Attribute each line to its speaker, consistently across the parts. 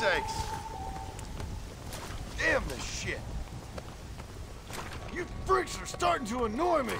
Speaker 1: Sakes! Damn this shit! You freaks are starting to annoy me!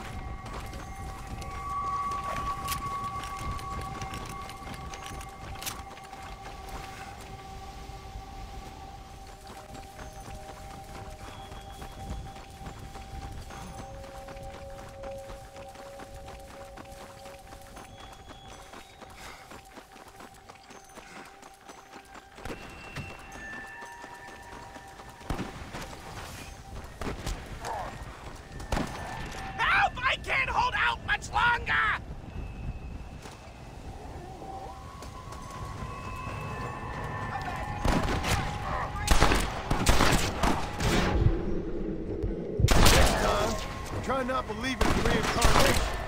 Speaker 1: Not believing in reincarnation.